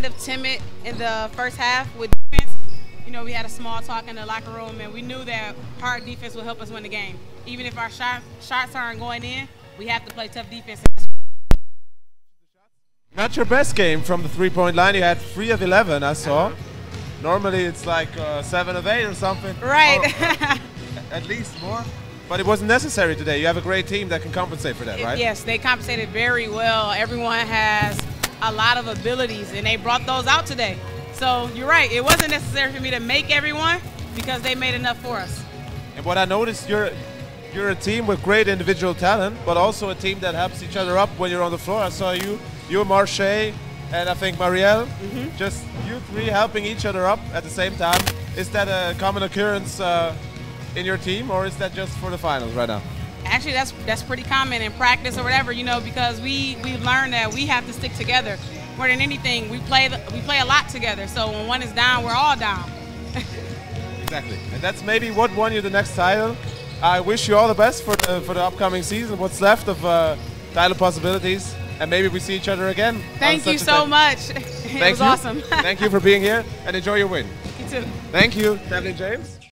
kind of timid in the first half with defense. You know, we had a small talk in the locker room, and we knew that hard defense would help us win the game. Even if our shot, shots aren't going in, we have to play tough defense. Not your best game from the three-point line. You had three of 11, I saw. Normally it's like uh, seven of eight or something. Right. Or at least more. But it wasn't necessary today. You have a great team that can compensate for that, right? Yes, they compensated very well. Everyone has a lot of abilities, and they brought those out today. So you're right. It wasn't necessary for me to make everyone because they made enough for us. And what I noticed, you're you're a team with great individual talent, but also a team that helps each other up when you're on the floor. I saw you, you, Marche, and I think Marielle, mm -hmm. just you three helping each other up at the same time. Is that a common occurrence uh, in your team, or is that just for the finals right now? Actually, that's that's pretty common in practice or whatever, you know, because we we learned that we have to stick together. More than anything, we play we play a lot together. So when one is down, we're all down. exactly, and that's maybe what won you the next title. I wish you all the best for the, for the upcoming season. What's left of uh, title possibilities, and maybe we see each other again. Thank you so much. it Thank was you. awesome. Thank you for being here, and enjoy your win. You too. Thank you, Tavelyn James.